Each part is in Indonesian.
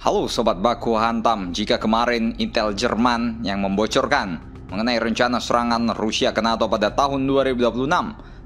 Halo Sobat Baku Hantam, jika kemarin Intel Jerman yang membocorkan mengenai rencana serangan Rusia ke NATO pada tahun 2026,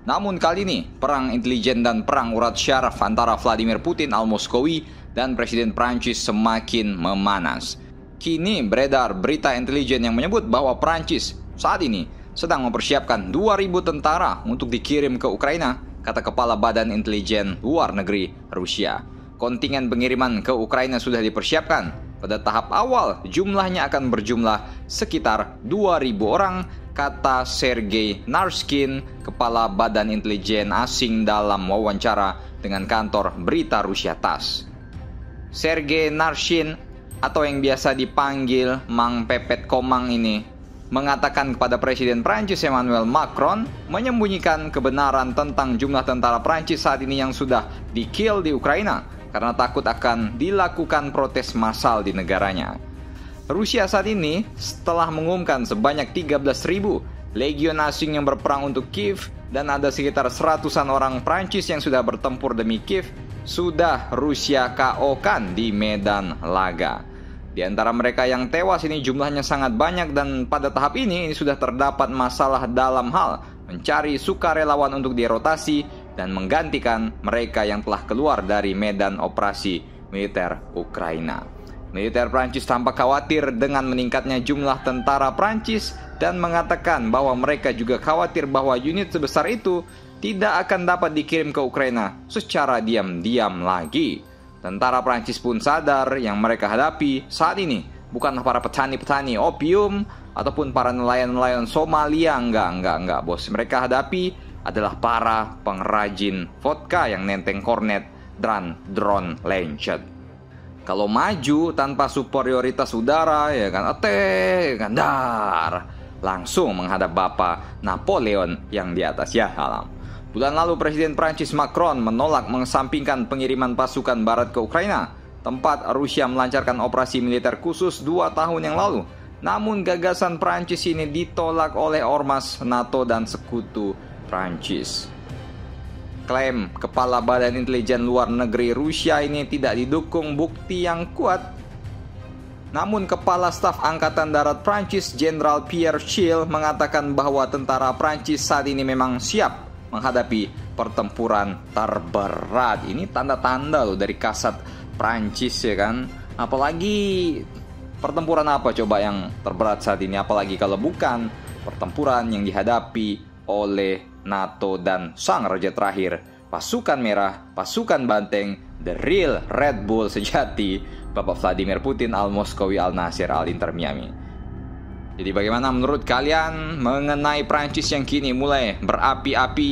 namun kali ini perang intelijen dan perang urat syaraf antara Vladimir Putin al-Moskowi dan Presiden Prancis semakin memanas. Kini beredar berita intelijen yang menyebut bahwa Prancis saat ini sedang mempersiapkan 2000 tentara untuk dikirim ke Ukraina, kata Kepala Badan Intelijen Luar Negeri Rusia kontingen pengiriman ke Ukraina sudah dipersiapkan. Pada tahap awal, jumlahnya akan berjumlah sekitar 2.000 orang, kata Sergei Narskin, Kepala Badan Intelijen Asing dalam wawancara dengan kantor berita Rusia TASS. Sergei Narshin atau yang biasa dipanggil Mang Pepet Komang ini mengatakan kepada Presiden Prancis Emmanuel Macron menyembunyikan kebenaran tentang jumlah tentara Prancis saat ini yang sudah dikill di Ukraina karena takut akan dilakukan protes massal di negaranya. Rusia saat ini setelah mengumumkan sebanyak 13.000 legion asing yang berperang untuk Kiev dan ada sekitar seratusan orang Prancis yang sudah bertempur demi Kiev sudah Rusia KO-kan di medan laga. Di antara mereka yang tewas ini jumlahnya sangat banyak dan pada tahap ini, ini sudah terdapat masalah dalam hal mencari sukarelawan untuk dirotasi dan menggantikan mereka yang telah keluar dari medan operasi militer Ukraina. Militer Prancis tampak khawatir dengan meningkatnya jumlah tentara Prancis dan mengatakan bahwa mereka juga khawatir bahwa unit sebesar itu tidak akan dapat dikirim ke Ukraina secara diam-diam lagi. Tentara Prancis pun sadar yang mereka hadapi saat ini bukanlah para petani-petani opium ataupun para nelayan-nelayan Somalia, enggak, enggak, enggak, bos. Mereka hadapi adalah para pengrajin vodka yang nenteng kornet dan drone lancet. Kalau maju tanpa superioritas udara ya kan ate ya kan langsung menghadap Bapak Napoleon yang di atas ya alam. Bulan lalu Presiden Prancis Macron menolak mengesampingkan pengiriman pasukan barat ke Ukraina, tempat Rusia melancarkan operasi militer khusus dua tahun yang lalu. Namun gagasan Prancis ini ditolak oleh ormas NATO dan sekutu Prancis. Klaim Kepala Badan Intelijen Luar Negeri Rusia ini tidak didukung bukti yang kuat. Namun Kepala Staf Angkatan Darat Prancis Jenderal Pierre Schill mengatakan bahwa tentara Prancis saat ini memang siap menghadapi pertempuran terberat. Ini tanda-tanda loh dari kasat Prancis ya kan. Apalagi pertempuran apa coba yang terberat saat ini apalagi kalau bukan pertempuran yang dihadapi oleh NATO dan sang raja terakhir, pasukan merah, pasukan banteng, the real Red Bull sejati, Bapak Vladimir Putin al-Moskowi al-Nasir al-Inter Miami. Jadi bagaimana menurut kalian mengenai Prancis yang kini mulai berapi-api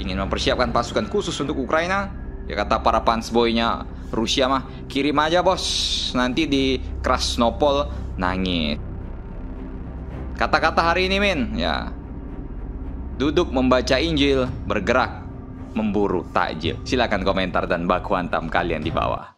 ingin mempersiapkan pasukan khusus untuk Ukraina? Ya kata para pansboynya Rusia mah kirim aja bos nanti di Krasnopol nangis. Kata-kata hari ini Min ya duduk membaca Injil, bergerak memburu takjil. Silakan komentar dan baku hantam kalian di bawah.